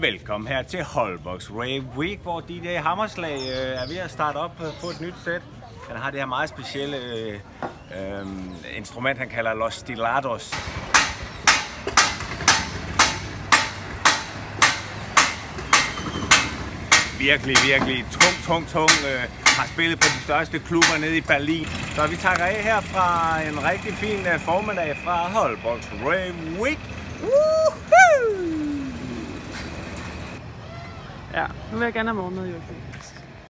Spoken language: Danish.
Velkommen her til Holbox Rave Week, hvor DJ Hammerslag øh, er ved at starte op øh, på et nyt sæt. Han har det her meget specielle øh, øh, instrument, han kalder Los Stilados. Virkelig, virkelig tung, tung, tung. Øh, har spillet på de største klubber nede i Berlin. Så vi tager af her fra en rigtig fin øh, formiddag fra Holbox Rave Week. Woo! Ja, nu vil jeg gerne have morgenmad, Joachim.